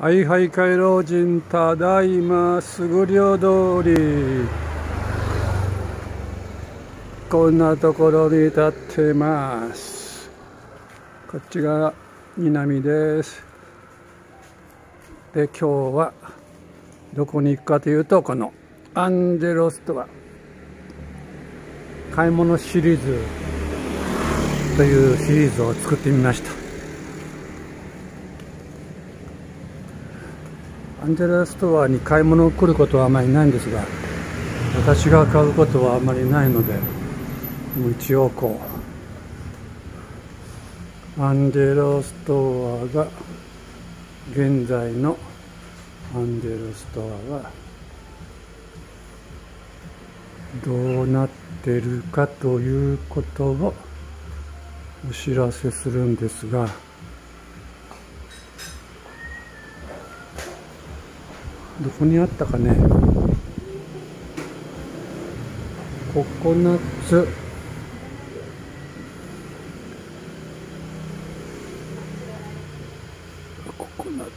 はいはい回老人ただいますぐりょ通り。こんなところに立ってます。こっちが南です。で今日はどこに行くかというとこのアンジェロストア。買い物シリーズというシリーズを作ってみました。アンジェラストアに買い物を来ることはあまりないんですが私が買うことはあまりないので一応こうアンジェラストアが現在のアンジェラストアはどうなってるかということをお知らせするんですがどこにあったかね。ココナッツ。ココナッツ。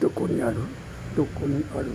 どこにある？どこにあるの？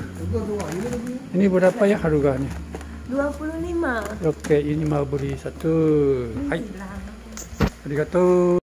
Ini berapa ya harganya? 25. Okey, ini mau beli satu. Hai. Terima kasih.